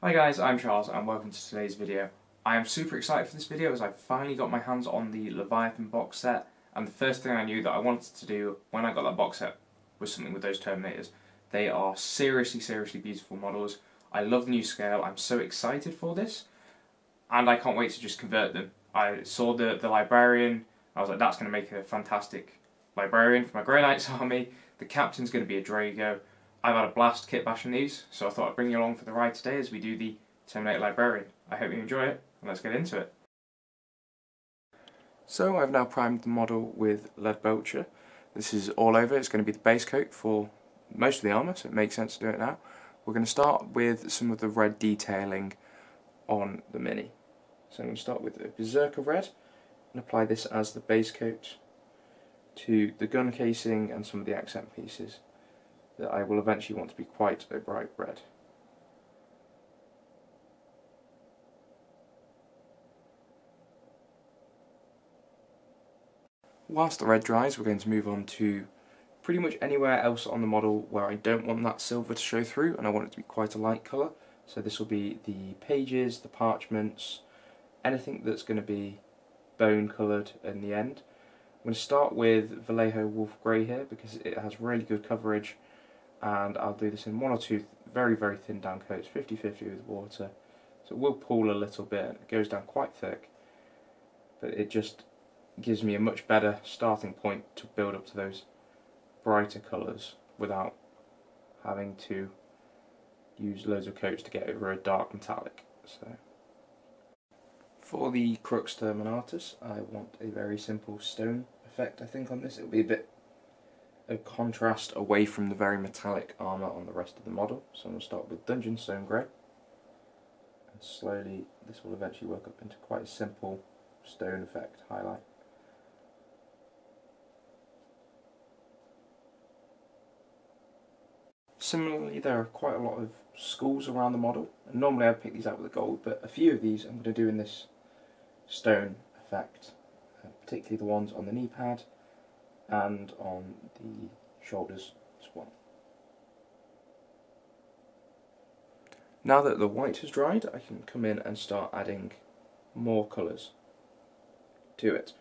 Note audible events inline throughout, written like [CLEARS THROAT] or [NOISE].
Hi guys, I'm Charles and welcome to today's video. I am super excited for this video as I finally got my hands on the Leviathan box set and the first thing I knew that I wanted to do when I got that box set was something with those Terminators. They are seriously, seriously beautiful models. I love the new scale, I'm so excited for this and I can't wait to just convert them. I saw the, the Librarian, I was like that's going to make a fantastic Librarian for my Grey Knights [LAUGHS] army. The Captain's going to be a Draigo I've had a blast kit bashing these, so I thought I'd bring you along for the ride today as we do the Terminator Librarian. I hope you enjoy it, and let's get into it. So I've now primed the model with Leadbelcher. This is all over, it's going to be the base coat for most of the armour, so it makes sense to do it now. We're going to start with some of the red detailing on the Mini. So I'm going to start with a Berserker Red and apply this as the base coat to the gun casing and some of the accent pieces that I will eventually want to be quite a bright red. Whilst the red dries, we're going to move on to pretty much anywhere else on the model where I don't want that silver to show through and I want it to be quite a light colour. So this will be the pages, the parchments, anything that's going to be bone coloured in the end. I'm going to start with Vallejo Wolf Grey here because it has really good coverage and I'll do this in one or two very very thin down coats 50-50 with water. So it will pool a little bit it goes down quite thick but it just gives me a much better starting point to build up to those brighter colours without having to use loads of coats to get over a dark metallic so. For the Crux Terminatus I want a very simple stone effect I think on this. It'll be a bit a contrast away from the very metallic armour on the rest of the model. So I'm going to start with Dungeon Stone Grey. And slowly this will eventually work up into quite a simple stone effect highlight. Similarly there are quite a lot of skulls around the model. And normally I'd pick these out with the gold, but a few of these I'm going to do in this stone effect. Uh, particularly the ones on the knee pad and on the shoulders as well. Now that the white has dried, I can come in and start adding more colours to it.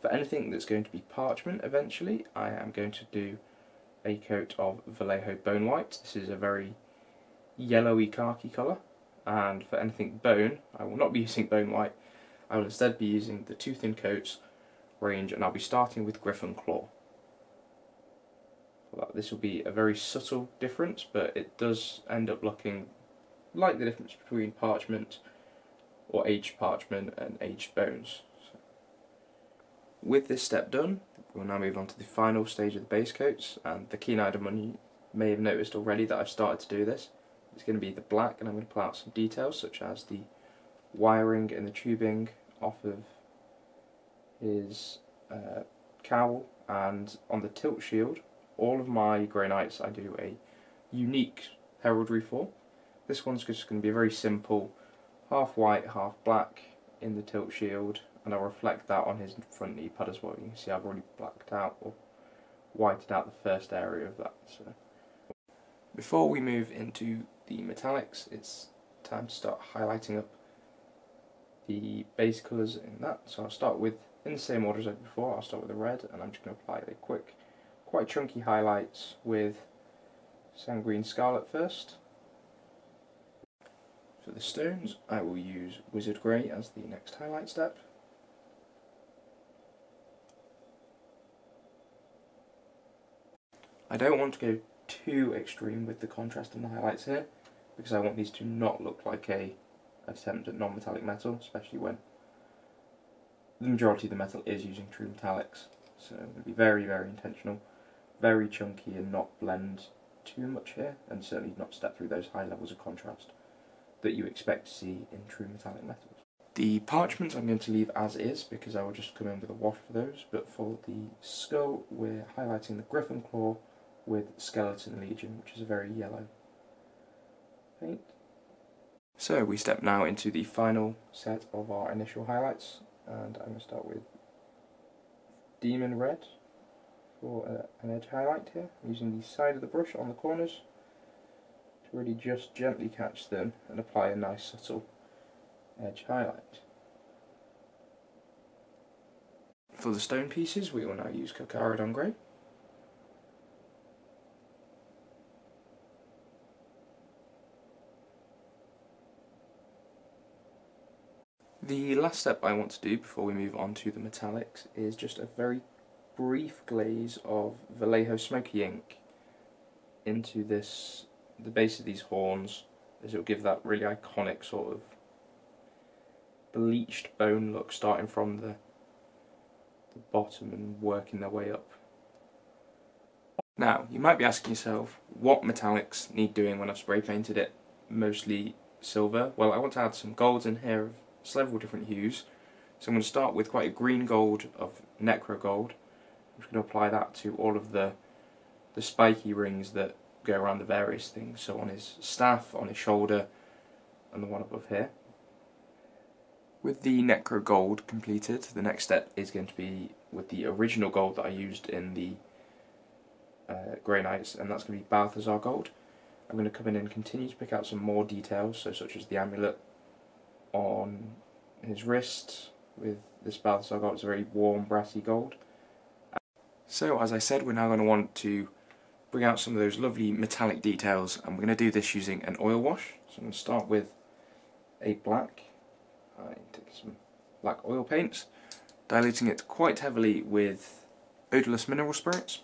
For anything that's going to be parchment eventually, I am going to do a coat of Vallejo Bone White. This is a very yellowy khaki colour. And for anything bone, I will not be [LAUGHS] using Bone White. I will instead be using the Two Thin Coats range and I'll be starting with Griffin Claw. This will be a very subtle difference, but it does end up looking like the difference between parchment or aged parchment and aged bones. So with this step done, we'll now move on to the final stage of the base coats, and the keen-eyed among you may have noticed already that I've started to do this. It's going to be the black, and I'm going to pull out some details such as the wiring and the tubing off of his uh, cowl, and on the tilt shield all of my Grey Knights I do a unique heraldry for. This one's just going to be a very simple, half white, half black in the tilt shield, and I'll reflect that on his front knee pad as well. You can see I've already blacked out or whited out the first area of that. So, Before we move into the metallics, it's time to start highlighting up the base colours in that. So I'll start with, in the same order as I did before, I'll start with the red, and I'm just going to apply a quick quite chunky highlights with Sanguine Scarlet first. For the stones, I will use Wizard Grey as the next highlight step. I don't want to go too extreme with the contrast and the highlights here, because I want these to not look like a attempt at non-metallic metal, especially when the majority of the metal is using true metallics. So I'm going to be very, very intentional very chunky and not blend too much here, and certainly not step through those high levels of contrast that you expect to see in true metallic metals. The parchments I'm going to leave as is because I will just come in with a wash for those, but for the skull we're highlighting the Griffin Claw with Skeleton Legion, which is a very yellow paint. So we step now into the final set of our initial highlights, and I'm going to start with Demon Red, for uh, an edge highlight here, using the side of the brush on the corners to really just gently catch them and apply a nice subtle edge highlight. For the stone pieces we will now use Carcharodon Grey. The last step I want to do before we move on to the metallics is just a very brief glaze of Vallejo Smoky ink into this, the base of these horns, as it will give that really iconic sort of bleached bone look starting from the, the bottom and working their way up. Now, you might be asking yourself, what metallics need doing when I've spray painted it mostly silver? Well, I want to add some golds in here of several different hues. So I'm going to start with quite a green gold of Necro Gold. I'm just going to apply that to all of the the spiky rings that go around the various things. So on his staff, on his shoulder, and the one above here. With the Necro Gold completed, the next step is going to be with the original gold that I used in the uh, Grey Knights, and that's going to be Balthasar Gold. I'm going to come in and continue to pick out some more details, so such as the amulet on his wrist with this Balthasar gold. It's a very warm, brassy gold. So, as I said, we're now going to want to bring out some of those lovely metallic details, and we're going to do this using an oil wash. So I'm going to start with a black. I take some black oil paints, diluting it quite heavily with odorless mineral spirits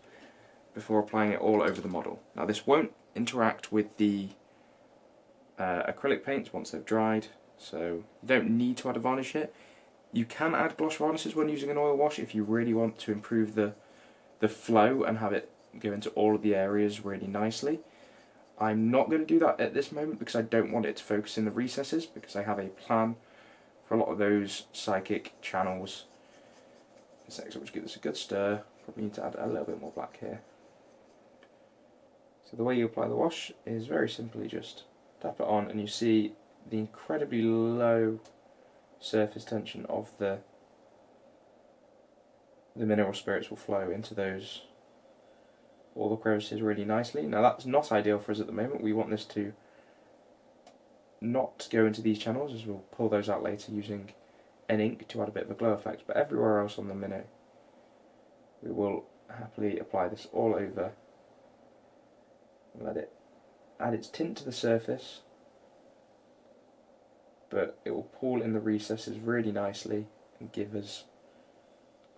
before applying it all over the model. Now this won't interact with the uh, acrylic paints once they've dried, so you don't need to add a varnish here. You can add gloss varnishes when using an oil wash if you really want to improve the the flow and have it go into all of the areas really nicely. I'm not going to do that at this moment because I don't want it to focus in the recesses because I have a plan for a lot of those psychic channels. So which give this a good stir. Probably need to add a little bit more black here. So the way you apply the wash is very simply just tap it on and you see the incredibly low surface tension of the the mineral spirits will flow into those all the crevices really nicely. Now that's not ideal for us at the moment. We want this to not go into these channels as we'll pull those out later using an ink to add a bit of a glow effect. But everywhere else on the minnow we will happily apply this all over. Let it add its tint to the surface but it will pull in the recesses really nicely and give us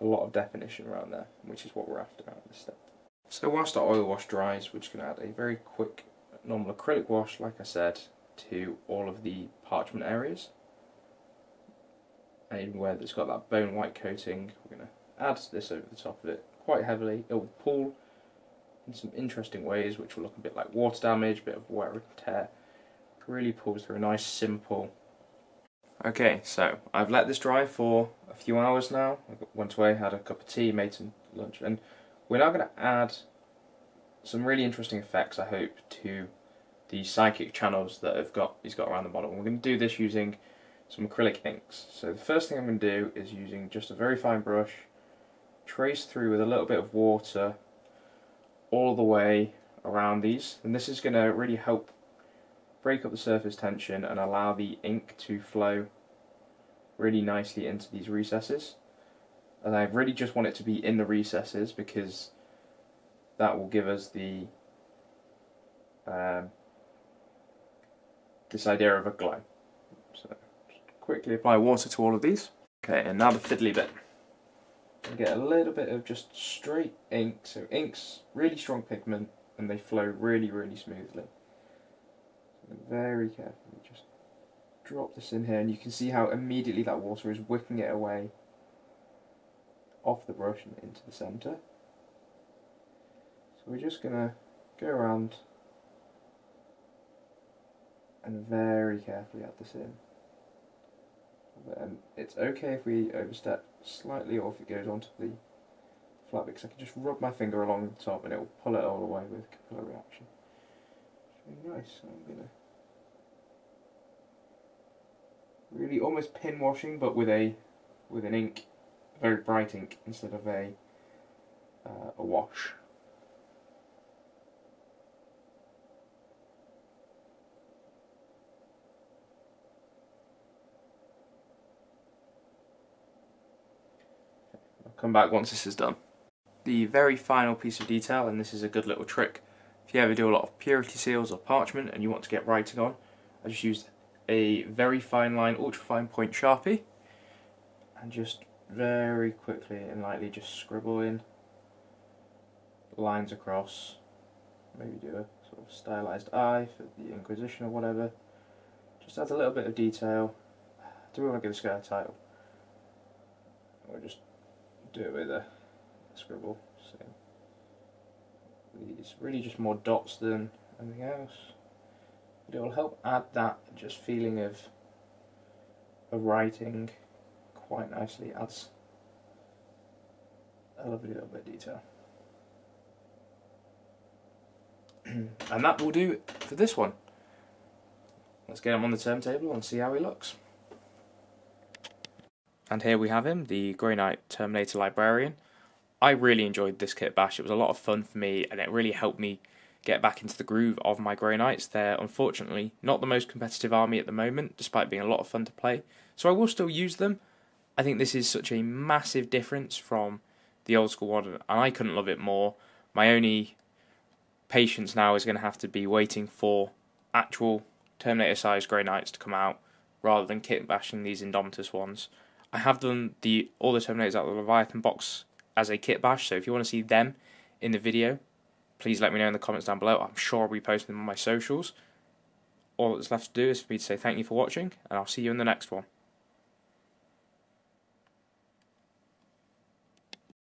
a lot of definition around there, which is what we're after at this step. So whilst our oil wash dries, we're just going to add a very quick normal acrylic wash, like I said, to all of the parchment areas. And where it's got that bone white coating, we're going to add this over the top of it quite heavily. It will pull in some interesting ways, which will look a bit like water damage, a bit of wear and tear. It really pulls through a nice simple Okay, so I've let this dry for a few hours now. I went away, had a cup of tea, made some lunch, and we're now going to add some really interesting effects, I hope, to the psychic channels that have got he's got around the model. We're going to do this using some acrylic inks. So the first thing I'm going to do is using just a very fine brush, trace through with a little bit of water all the way around these, and this is going to really help break up the surface tension and allow the ink to flow really nicely into these recesses. And I really just want it to be in the recesses because that will give us the um, this idea of a glow. So quickly apply water to all of these. Okay, and now the fiddly bit. get a little bit of just straight ink. So ink's really strong pigment and they flow really, really smoothly very carefully just drop this in here and you can see how immediately that water is whipping it away off the brush and into the centre. So we're just going to go around and very carefully add this in. And um, it's okay if we overstep slightly or if it goes onto the flat because I can just rub my finger along the top and it will pull it all away with capillary action really nice. I'm gonna really almost pin washing, but with a with an ink, very bright ink instead of a uh, a wash. I'll come back once this is done. The very final piece of detail, and this is a good little trick, if you ever do a lot of purity seals or parchment and you want to get writing on, I just use a very fine line ultra fine point sharpie. And just very quickly and lightly just scribble in lines across. Maybe do a sort of stylized eye for the Inquisition or whatever. Just adds a little bit of detail. Do we want to give this guy a title. Or just do it with a, scribble so these really just more dots than anything else but it will help add that just feeling of of writing quite nicely adds a lovely little bit of detail. [CLEARS THROAT] and that will do for this one. Let's get him on the turntable and see how he looks. And here we have him, the Grey Knight Terminator Librarian. I really enjoyed this kit bash. It was a lot of fun for me and it really helped me get back into the groove of my Grey Knights. They're unfortunately not the most competitive army at the moment, despite being a lot of fun to play. So I will still use them. I think this is such a massive difference from the old school one, and I couldn't love it more. My only patience now is going to have to be waiting for actual Terminator sized Grey Knights to come out rather than kit bashing these Indomitus ones. I have done the all the Terminators out of the Leviathan box as a kit bash, so if you want to see them in the video, please let me know in the comments down below. I'm sure I'll be posting them on my socials. All that's left to do is for me to say thank you for watching, and I'll see you in the next one.